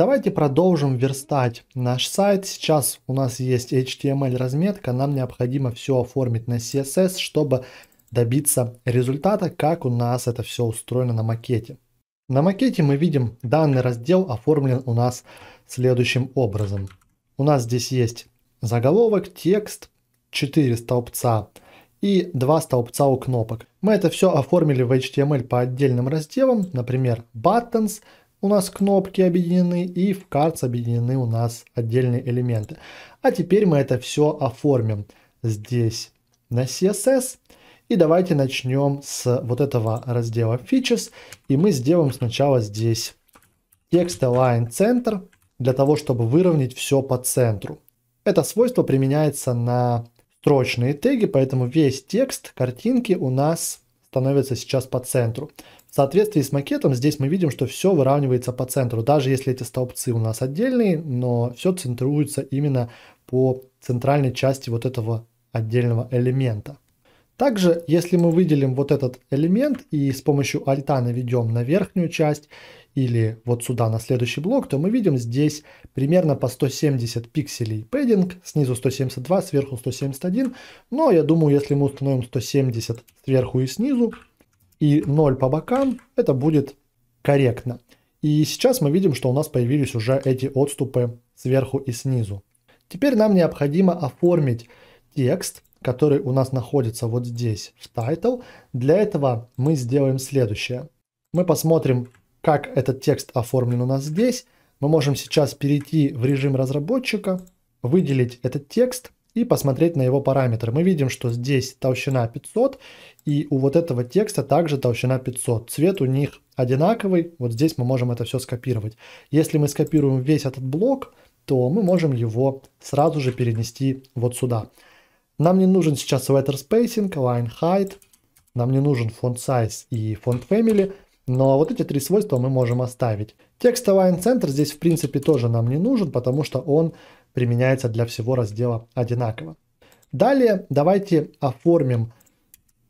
Давайте продолжим верстать наш сайт. Сейчас у нас есть HTML разметка, нам необходимо все оформить на CSS, чтобы добиться результата, как у нас это все устроено на макете. На макете мы видим данный раздел оформлен у нас следующим образом. У нас здесь есть заголовок, текст, 4 столбца и 2 столбца у кнопок. Мы это все оформили в HTML по отдельным разделам, например, buttons, у нас кнопки объединены и в cards объединены у нас отдельные элементы. А теперь мы это все оформим здесь на CSS. И давайте начнем с вот этого раздела Features. И мы сделаем сначала здесь текст Align Center для того, чтобы выровнять все по центру. Это свойство применяется на строчные теги, поэтому весь текст картинки у нас становится сейчас по центру. В соответствии с макетом здесь мы видим, что все выравнивается по центру, даже если эти столбцы у нас отдельные, но все центруется именно по центральной части вот этого отдельного элемента. Также, если мы выделим вот этот элемент и с помощью альта наведем на верхнюю часть или вот сюда на следующий блок, то мы видим здесь примерно по 170 пикселей пэддинг, снизу 172, сверху 171. Но я думаю, если мы установим 170 сверху и снизу и 0 по бокам, это будет корректно. И сейчас мы видим, что у нас появились уже эти отступы сверху и снизу. Теперь нам необходимо оформить текст который у нас находится вот здесь в title. Для этого мы сделаем следующее. Мы посмотрим, как этот текст оформлен у нас здесь. Мы можем сейчас перейти в режим разработчика, выделить этот текст и посмотреть на его параметры. Мы видим, что здесь толщина 500 и у вот этого текста также толщина 500. Цвет у них одинаковый, вот здесь мы можем это все скопировать. Если мы скопируем весь этот блок, то мы можем его сразу же перенести вот сюда. Нам не нужен сейчас letter spacing, line height, нам не нужен font size и font family, но вот эти три свойства мы можем оставить. Текст align center здесь в принципе тоже нам не нужен, потому что он применяется для всего раздела одинаково. Далее давайте оформим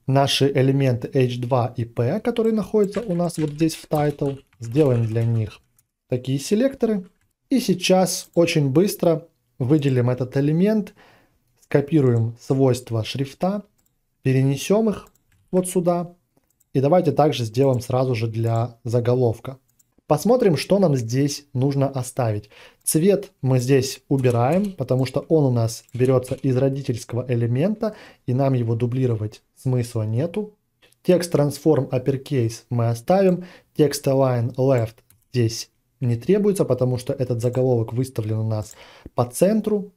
наши элементы h2 и p, которые находятся у нас вот здесь в title. Сделаем для них такие селекторы. И сейчас очень быстро выделим этот элемент – копируем свойства шрифта, перенесем их вот сюда. И давайте также сделаем сразу же для заголовка. Посмотрим, что нам здесь нужно оставить. Цвет мы здесь убираем, потому что он у нас берется из родительского элемента, и нам его дублировать смысла нету. Текст transform uppercase мы оставим. Текст align left здесь не требуется, потому что этот заголовок выставлен у нас по центру.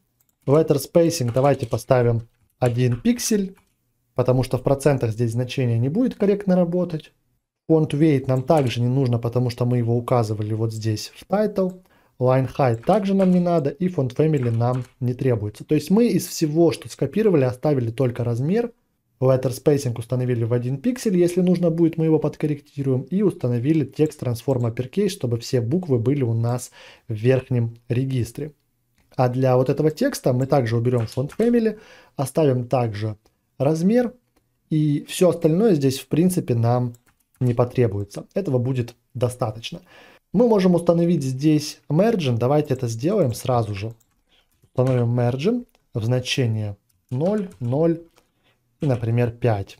Letter spacing давайте поставим 1 пиксель, потому что в процентах здесь значение не будет корректно работать. Font weight нам также не нужно, потому что мы его указывали вот здесь в title. Line height также нам не надо и font family нам не требуется. То есть мы из всего, что скопировали, оставили только размер. Letter spacing установили в 1 пиксель, если нужно будет, мы его подкорректируем. И установили текст transform uppercase, чтобы все буквы были у нас в верхнем регистре. А для вот этого текста мы также уберем font family, оставим также размер, и все остальное здесь в принципе нам не потребуется. Этого будет достаточно. Мы можем установить здесь margin. Давайте это сделаем сразу же. Установим margin в значение 0, 0 и, например, 5.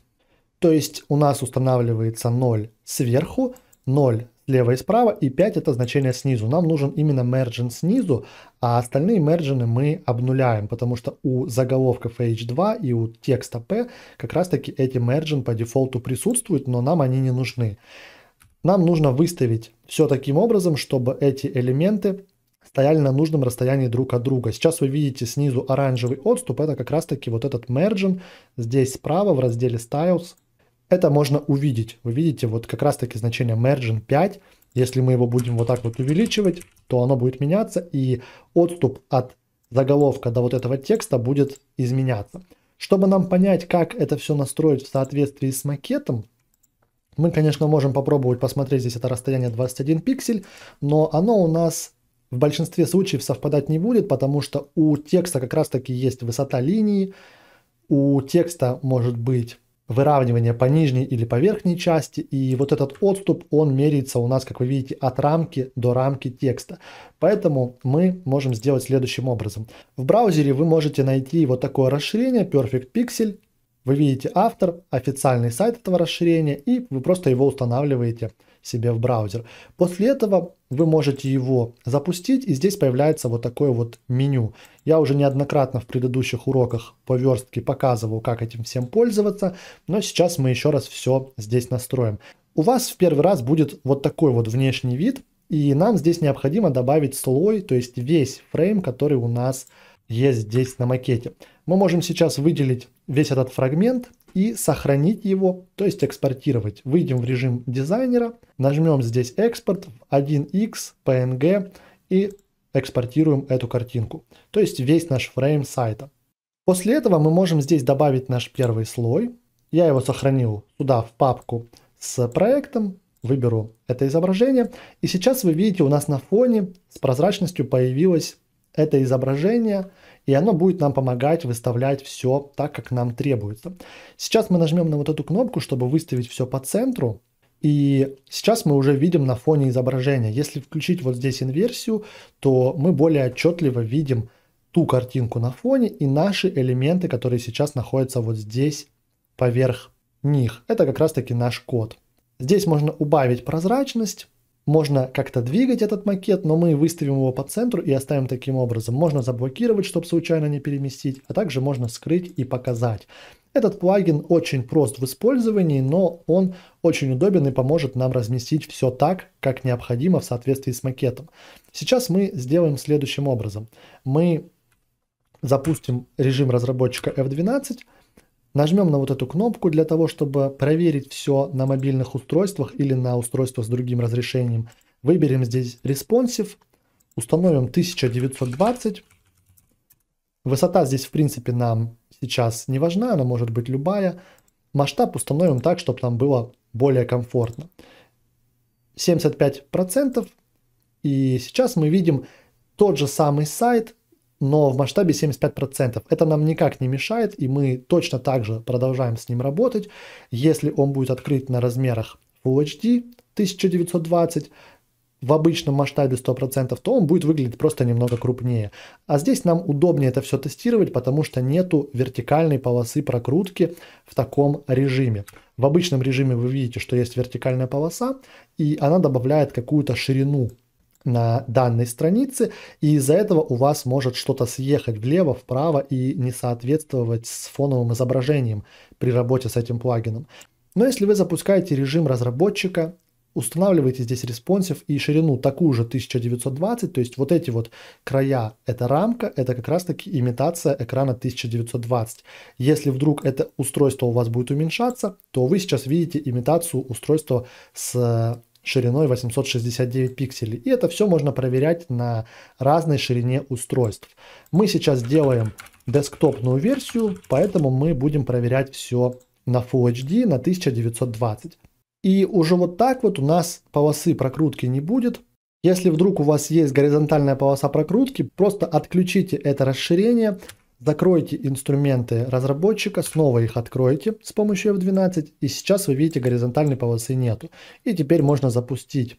То есть у нас устанавливается 0 сверху, 0 слева и справа, и 5 это значение снизу. Нам нужен именно margin снизу, а остальные мержины мы обнуляем, потому что у заголовков H2 и у текста P как раз таки эти margin по дефолту присутствуют, но нам они не нужны. Нам нужно выставить все таким образом, чтобы эти элементы стояли на нужном расстоянии друг от друга. Сейчас вы видите снизу оранжевый отступ, это как раз таки вот этот margin здесь справа в разделе Styles это можно увидеть. Вы видите вот как раз таки значение margin 5. Если мы его будем вот так вот увеличивать, то оно будет меняться и отступ от заголовка до вот этого текста будет изменяться. Чтобы нам понять, как это все настроить в соответствии с макетом, мы, конечно, можем попробовать посмотреть здесь это расстояние 21 пиксель, но оно у нас в большинстве случаев совпадать не будет, потому что у текста как раз таки есть высота линии, у текста может быть выравнивание по нижней или по верхней части, и вот этот отступ, он меряется у нас, как вы видите, от рамки до рамки текста. Поэтому мы можем сделать следующим образом. В браузере вы можете найти вот такое расширение Perfect Pixel, вы видите автор, официальный сайт этого расширения, и вы просто его устанавливаете себе в браузер. После этого вы можете его запустить, и здесь появляется вот такое вот меню. Я уже неоднократно в предыдущих уроках по верстке показывал, как этим всем пользоваться, но сейчас мы еще раз все здесь настроим. У вас в первый раз будет вот такой вот внешний вид, и нам здесь необходимо добавить слой, то есть весь фрейм, который у нас есть здесь на макете. Мы можем сейчас выделить весь этот фрагмент и сохранить его, то есть экспортировать. Выйдем в режим дизайнера, нажмем здесь экспорт 1x png и экспортируем эту картинку, то есть весь наш фрейм сайта. После этого мы можем здесь добавить наш первый слой. Я его сохранил сюда в папку с проектом, выберу это изображение. И сейчас вы видите, у нас на фоне с прозрачностью появилось это изображение, и оно будет нам помогать выставлять все так, как нам требуется. Сейчас мы нажмем на вот эту кнопку, чтобы выставить все по центру, и сейчас мы уже видим на фоне изображения. Если включить вот здесь инверсию, то мы более отчетливо видим ту картинку на фоне и наши элементы, которые сейчас находятся вот здесь поверх них. Это как раз таки наш код. Здесь можно убавить прозрачность, можно как-то двигать этот макет, но мы выставим его по центру и оставим таким образом. Можно заблокировать, чтобы случайно не переместить, а также можно скрыть и показать. Этот плагин очень прост в использовании, но он очень удобен и поможет нам разместить все так, как необходимо в соответствии с макетом. Сейчас мы сделаем следующим образом. Мы запустим режим разработчика F12, Нажмем на вот эту кнопку для того, чтобы проверить все на мобильных устройствах или на устройствах с другим разрешением. Выберем здесь Responsive, установим 1920. Высота здесь в принципе нам сейчас не важна, она может быть любая. Масштаб установим так, чтобы нам было более комфортно. 75%. И сейчас мы видим тот же самый сайт, но в масштабе 75%. Это нам никак не мешает, и мы точно так же продолжаем с ним работать. Если он будет открыт на размерах Full HD 1920, в обычном масштабе 100%, то он будет выглядеть просто немного крупнее. А здесь нам удобнее это все тестировать, потому что нету вертикальной полосы прокрутки в таком режиме. В обычном режиме вы видите, что есть вертикальная полоса, и она добавляет какую-то ширину на данной странице, и из-за этого у вас может что-то съехать влево, вправо и не соответствовать с фоновым изображением при работе с этим плагином. Но если вы запускаете режим разработчика, устанавливаете здесь responsive и ширину такую же 1920, то есть вот эти вот края, это рамка, это как раз таки имитация экрана 1920. Если вдруг это устройство у вас будет уменьшаться, то вы сейчас видите имитацию устройства с шириной 869 пикселей. И это все можно проверять на разной ширине устройств. Мы сейчас делаем десктопную версию, поэтому мы будем проверять все на Full HD на 1920. И уже вот так вот у нас полосы прокрутки не будет. Если вдруг у вас есть горизонтальная полоса прокрутки, просто отключите это расширение, Закройте инструменты разработчика, снова их откройте с помощью F12, и сейчас вы видите горизонтальной полосы нету. И теперь можно запустить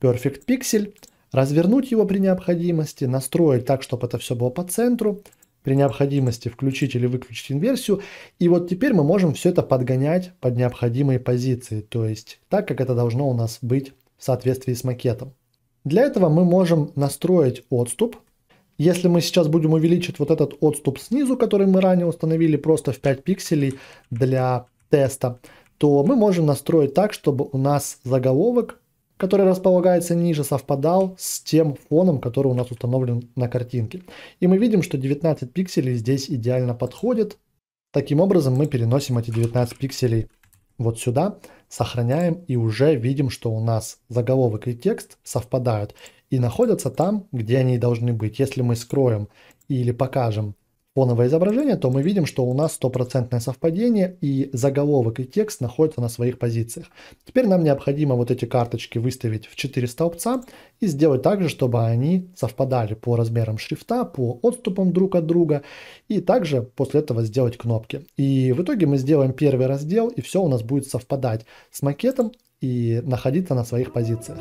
Perfect Pixel, развернуть его при необходимости, настроить так, чтобы это все было по центру, при необходимости включить или выключить инверсию. И вот теперь мы можем все это подгонять под необходимые позиции, то есть так, как это должно у нас быть в соответствии с макетом. Для этого мы можем настроить отступ, если мы сейчас будем увеличить вот этот отступ снизу, который мы ранее установили просто в 5 пикселей для теста, то мы можем настроить так, чтобы у нас заголовок, который располагается ниже, совпадал с тем фоном, который у нас установлен на картинке. И мы видим, что 19 пикселей здесь идеально подходит. Таким образом мы переносим эти 19 пикселей вот сюда, сохраняем и уже видим, что у нас заголовок и текст совпадают и находятся там, где они должны быть. Если мы скроем или покажем фоновое изображение, то мы видим, что у нас стопроцентное совпадение и заголовок и текст находятся на своих позициях. Теперь нам необходимо вот эти карточки выставить в 4 столбца и сделать так же, чтобы они совпадали по размерам шрифта, по отступам друг от друга и также после этого сделать кнопки. И в итоге мы сделаем первый раздел и все у нас будет совпадать с макетом и находиться на своих позициях.